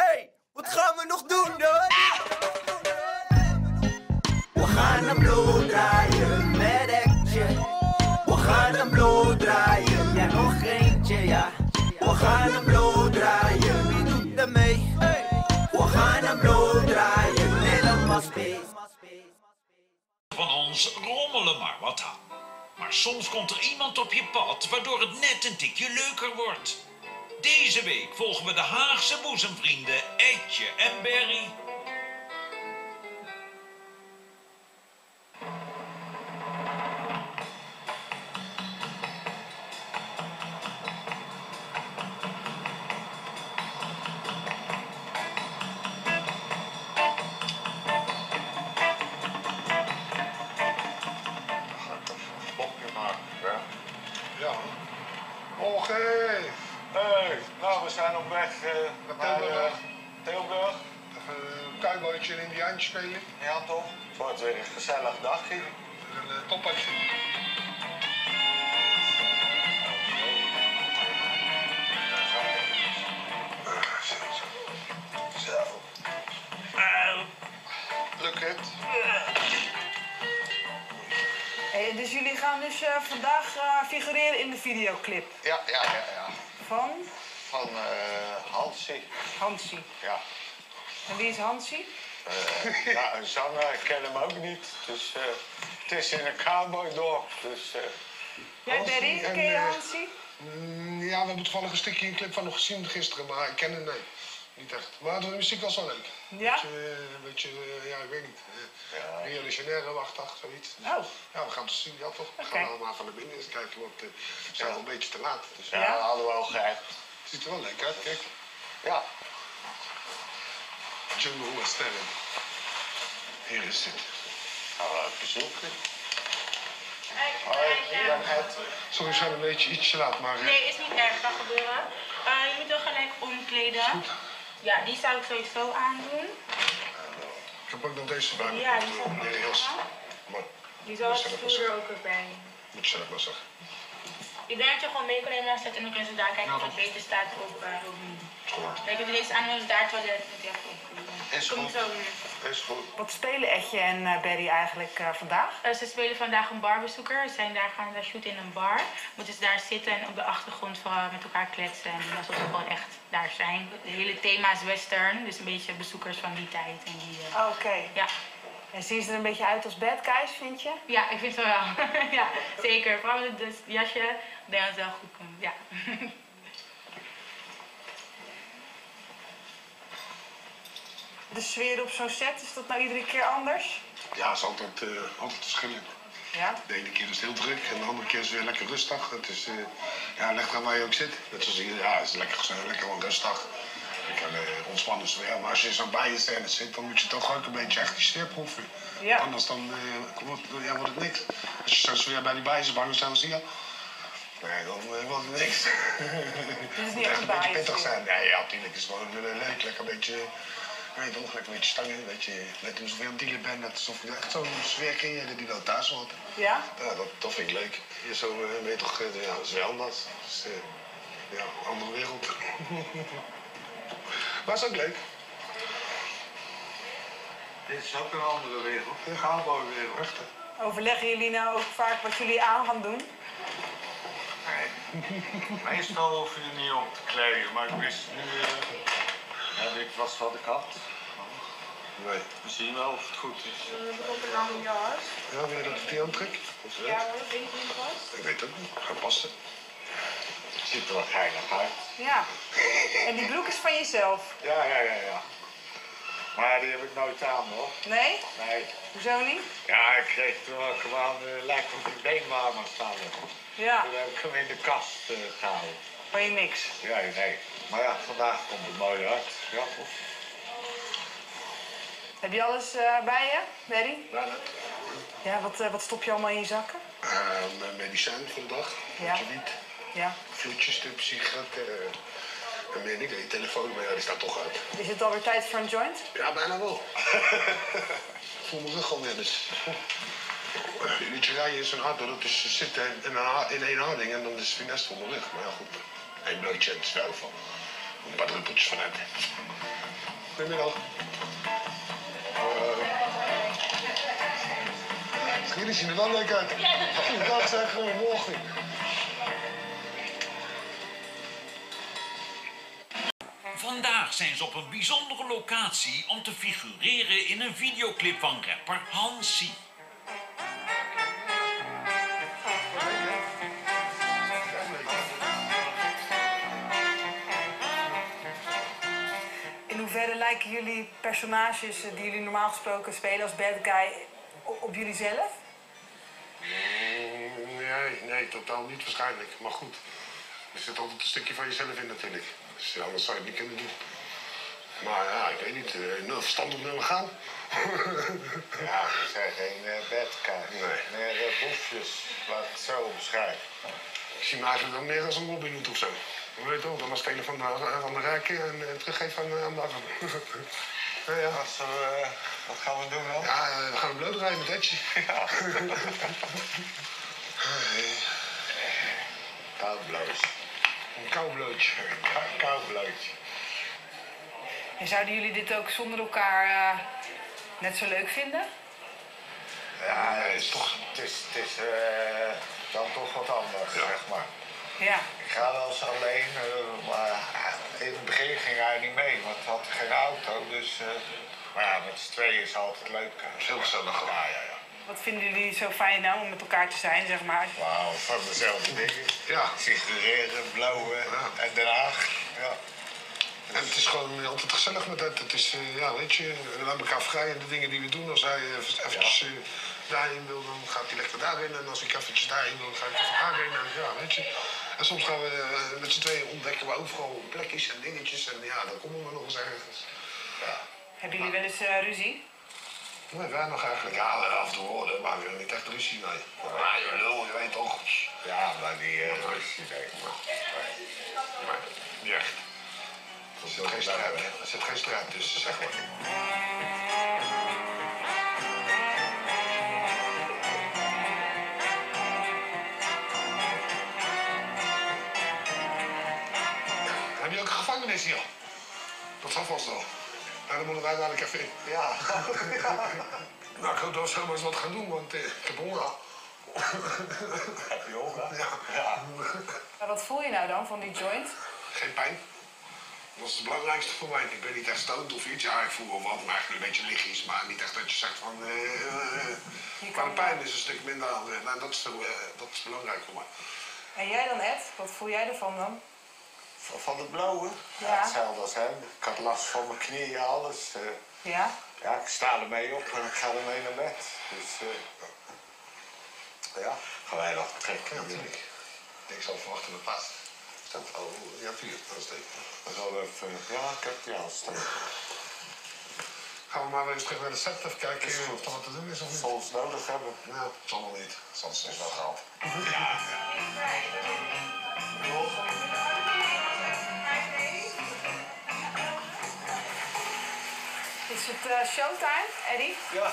Hey, wat gaan we nog doen dan? We gaan een bloed draaien met action. We gaan een bloed draaien, ja nog eentje, ja. We gaan een bloed draaien, wie doet er mee? We gaan een bloed draaien, helemaal space. van ons rommelen maar wat aan. Maar soms komt er iemand op je pad waardoor het net een tikje leuker wordt. Deze week volgen we de Haagse boezemvrienden Etje en Berry. Ja. Och, hé. Nou, we zijn op weg eh, Naar Tilburg. eh, Tilburg. Even een tuinbootje en indiaantje spelen. Ja, toch? Het wordt weer een gezellig dagje. En een uh, toppakje. Zo. Lukt het? Hey, dus jullie gaan dus eh, vandaag eh, figureren in de videoclip Ja, ja, ja, ja. van Van eh Hansie. Hansie. Ja. En wie is Hansie? Eh, ja, een zanger, ik ken hem ook niet. Dus eh, het is in een cowboydorp. Dus Jij en, ken je Hansie? Mm, ja, we hebben toevallig een stukje een clip van nog gezien gisteren, maar ik ken hem nee. Niet echt. Maar de muziek was wel leuk. Ja? Beetje, een beetje, ja, ik weet niet. eh, Rio de Janeiro-achtig, zoiets. Oh, Ja, we gaan het zien, ja toch? We gaan allemaal van de binnen eens kijken, want zijn wel een beetje te laat. Dus ja, Ja? dat hadden het ziet er wel leuk uit, kijk. Ja. Jungle Sterren. Hier is het. Gaan we even zoeken. Hoi, ik ben Ed. Sorry, we zijn een beetje ietsje laat, maar... eh, Nee, is niet erg, kan gebeuren. Eh, je moet wel gelijk omkleden. Ja, die zou ik sowieso aandoen. Ik heb ook nog deze bij me. Ja, die zou ik. Maar, Die zou wat Moet je dat wel stoerder zeggen? ook erbij. moet je zelf maar zeggen. Ik denk dat je gewoon mee kan nemen naar zet en dan kunnen ze daar kijken of het beter staat op. eh, op Is goed. Kijk, je deze aan doet, daar toilet je opkleden. Is goed. Is goed. wat spelen Etje en eh, Berry eigenlijk eh, vandaag? Eh, ze spelen vandaag een barbezoeker. Ze zijn daar gaan daar shooten in een bar. Moeten ze daar zitten en op de achtergrond van, met elkaar kletsen. En alsof ze gewoon echt daar zijn. Het hele thema is western, dus een beetje bezoekers van die tijd. En die, Oké. ja. En zien ze er een beetje uit als bad guys, vind je? Ja, ik vind het wel. ja, zeker. Vooral met het jasje. Ik denk dat het wel goed komt. Ja. De sfeer op zo'n set, is dat nou iedere keer anders? Ja, het is altijd, eh, altijd verschillend. Ja. De ene keer is het heel druk en de andere keer is het weer lekker rustig. Het is, eh, ja, leg aan waar je ook zit. Net zoals hier, ja, het is lekker, gezellig, lekker rustig. Uh, ontspannen sfeer. Maar als je zo bij je scène zit, dan moet je toch ook een beetje echt die sfeer proeven. Ja. Anders dan eh, wordt, ja, wordt het niks. Als je zo sfeer bij die bijenbang staat, dan zie je... Nee, dan eh, wordt het niks. Het is niet moet echt een beetje pittig zijn. Nee, ja, natuurlijk is het gewoon eh, leuk. Lekker een beetje... Weet je lekker een beetje stangen, een beetje, net alsof je aan het dealen bent, net alsof je echt zo'n sfeer creëert die wel thuis hoort. Ja? Ja, dat, dat vind ik leuk. Je zo weet toch, ja, dat is wel anders. Dus, ja, een andere wereld. maar is ook leuk. Dit is ook een andere wereld. Een cowboywereld. Overleggen jullie nou ook vaak wat jullie aan gaan doen? Nee. Meestal hoef je er niet om te kleden, maar ik wist nu. Uh, heb ik was wat ik had. Nee. We zien wel of het goed is. Op een lange jas. Ja, wil je dat ik die aantrek? Of Ja hoor, weet je niet vast? Ik weet het ook niet. Ga passen. Het ziet er wel geinig uit. Ja. En die broek is van jezelf? Ja, ja, ja, ja. Maar die heb ik nooit aan hoor. Nee? Nee. Hoezo niet? Ja, ik kreeg toen wel gewoon, uh, lijkt op die beenwarmer staan. Ja. Toen heb ik hem in de kast uh, gehouden. Van je niks? Ja, nee. Maar ja, vandaag komt het mooi uit. Ja, toch? Heb je alles uh, bij je, Berry? Bijna. Ja, wat, uh, wat stop je allemaal in je zakken? Uh, mijn medicijn voor de dag. Ja. je wiet. Ja. Vloedjes, tub, sigaretten. En meer niet. Je telefoon, maar ja, die staat toch uit. Is het alweer tijd voor een joint? Ja, bijna wel. ik voel mijn rug al weer dus. Een uurtje rijden is een hard, dat is zitten in, een, in één houding en dan is het finesse voor mijn rug. Maar ja, goed. Eén blootje, het is wel van. Een paar druppeltjes vanuit. Goedemiddag. Uh, jullie zien er wel leuk uit. Goedendag zeg, goedemorgen. Vandaag zijn ze op een bijzondere locatie om te figureren in een videoclip van rapper Hansi. In hoeverre lijken jullie personages die jullie normaal gesproken spelen als bad guy op, jullie zelf? Mm, Nee, nee, totaal niet waarschijnlijk. Maar goed, er zit altijd een stukje van jezelf in natuurlijk. Dus ja, anders zou je het niet kunnen doen. Maar ja, ik weet niet, uh, nul verstand op nul gaan. Ja, we zijn geen uh, bedkaart. Nee. Meer uh, boefjes, laat ik het zo omschrijven. Ik zie me eigenlijk wel meer als een Robin Hood of zo. Je weet toch, dan maar stelen van de, van de rijken en uh, teruggeven aan, aan de armen. ja, ja. Wat, zo, eh, wat gaan we doen dan? Ja, eh, we gaan bloot rijden met Etje. Ja. Koudbloos. Een koudblootje. Koudblootje. En zouden jullie dit ook zonder elkaar eh, net zo leuk vinden? Ja, het is toch- Het is, het is eh, dan toch wat anders, Ja. zeg maar. Ja. Ik ga wel eens alleen, eh, maar in het begin ging hij niet mee, want hij had geen auto. Dus, eh, maar ja, met z'n tweeën is altijd leuk. Heel gezellig. Ja, ja, ja. Wat vinden jullie zo fijn nou om met elkaar te zijn, zeg maar? Wauw, van dezelfde dingen. Ja. Figureren, blauwen Ja. en Den Haag. Ja. En het is gewoon altijd gezellig met het. Het is, eh, ja, weet je, we laten elkaar vrij en de dingen die we doen. Als hij even, eventjes eh, daarin wil, dan gaat hij lekker daarin. En als ik eventjes daarin wil, dan ga ik even daarin. En, ja, weet je. En soms gaan we eh, met z'n tweeën ontdekken we overal plekjes en dingetjes. En ja, dan komen we nog eens ergens. Hebben jullie wel eens eh, ruzie? Nee, wij nog eigenlijk. Ja, af en toe horen, maar we willen niet echt ruzie mee. Maar je lul, je weet toch. Ja, maar die uh, rustie, denk ik. Maar niet echt. Er zit geen strijd, er zit geen strijd tussen, zeg maar. Heb je ook een gevangenis hier? Dat zal vast wel. Nou, dan moeten wij dadelijk even in. Ja. Nou, ik hoop dat we zo maar eens wat gaan doen, want eh, ik heb honger. Heb je honger? Ja. Ja. Maar wat voel je nou dan van die joint? Geen pijn. Dat is het belangrijkste voor mij. Ik ben niet echt stoned of iets. Ja, ik voel wel wat, maar eigenlijk een beetje lichtjes. Maar niet echt dat je zegt van... Je maar de pijn is een stuk minder. nou, dat, is, dat is belangrijk voor mij. En jij dan, Ed? Wat voel jij ervan dan? Van- Van de blauwe? Ja. Ja. hetzelfde als hem. Ik had last van mijn knieën, alles. eh. Ja? ja, ik sta ermee op en ik ga ermee naar bed. Dus eh ja, gaan wij nog trekken. Ja, natuurlijk. Ik zal verwachten met pas. Oh, ja, vier. Dat is het. Dan gaan we even, ja, ik heb die staan. Gaan we maar weer eens terug naar de set even kijken Is of er wat te doen is of niet. we ons nodig hebben. Nou, het zal wel niet. Zal het wel gehad. Is het eh, showtime, Eddie? Ja.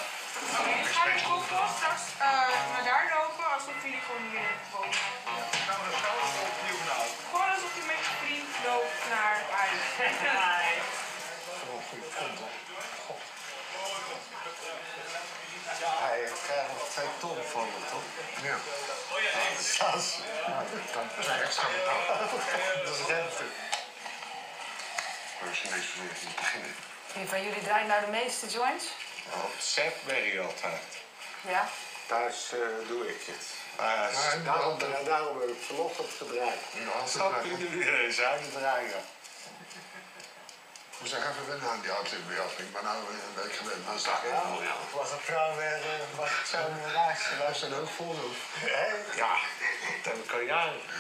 Oké, we gaan dus ook wel straks eh, naar daar lopen alsof jullie gewoon hier wonen. Gaan we naar huis. Hij krijgt nog twee ton van me, toch? Ja. Sas. Dan zijn extra betaald. Dat is rente. Maar niet beginnen. Wie van jullie draait nou de meeste joints? Op set ben je altijd. Ja? Thuis eh, doe ik het. Maar Maar daarom, dan- daarom heb ik vanochtend gedraaid. Snap je altijd nu? Zijn het draaien. Ik moet zeggen, even wennen aan die autobeafing. Maar nou eh, een week gewend. Nou is dat Ja, even ja. was het nou weer uh, was het zo'n relatie? Dat een ook? Ja, dat heb ik al jaren. Nou.